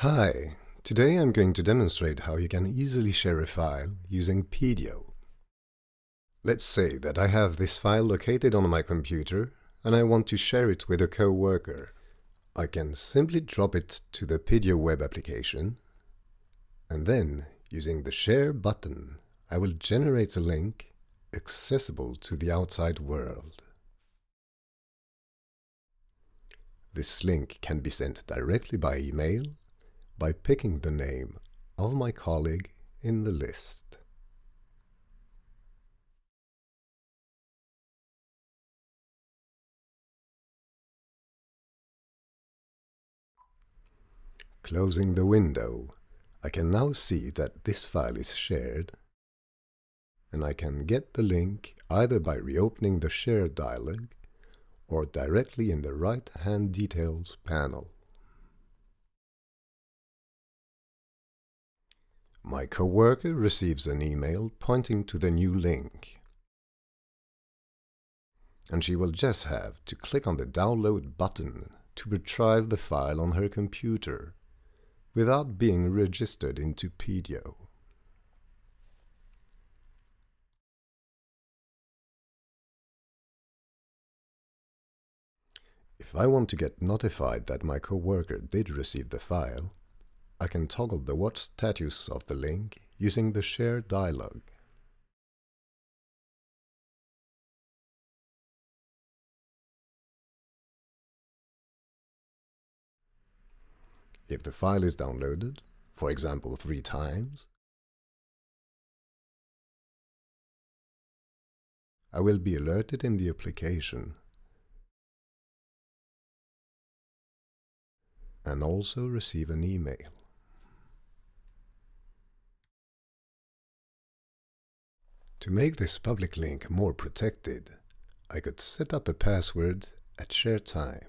Hi, today I'm going to demonstrate how you can easily share a file using Pydio. Let's say that I have this file located on my computer and I want to share it with a coworker. I can simply drop it to the Pydio web application and then, using the Share button, I will generate a link accessible to the outside world. This link can be sent directly by email by picking the name of my colleague in the list. Closing the window, I can now see that this file is shared and I can get the link either by reopening the Share dialog or directly in the right-hand details panel. My coworker receives an email pointing to the new link. And she will just have to click on the download button to retrieve the file on her computer without being registered into Pydio. If I want to get notified that my coworker did receive the file, I can toggle the watch status of the link using the Share dialog. If the file is downloaded, for example three times, I will be alerted in the application and also receive an email. To make this public link more protected, I could set up a password at share time.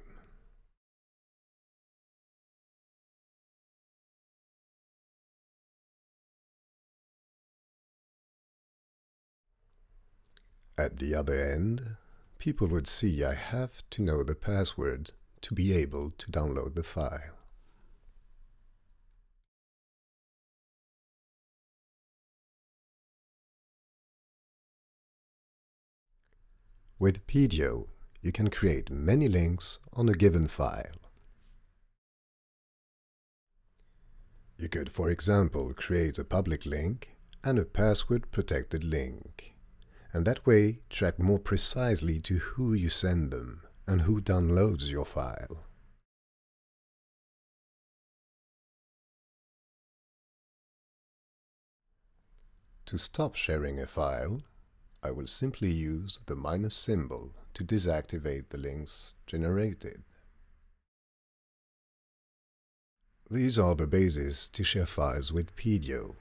At the other end, people would see I have to know the password to be able to download the file. With Pydio, you can create many links on a given file. You could, for example, create a public link and a password-protected link, and that way track more precisely to who you send them and who downloads your file. To stop sharing a file, I will simply use the minus symbol to deactivate the links generated. These are the bases to share files with Pydio.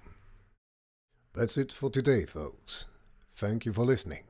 That's it for today, folks. Thank you for listening.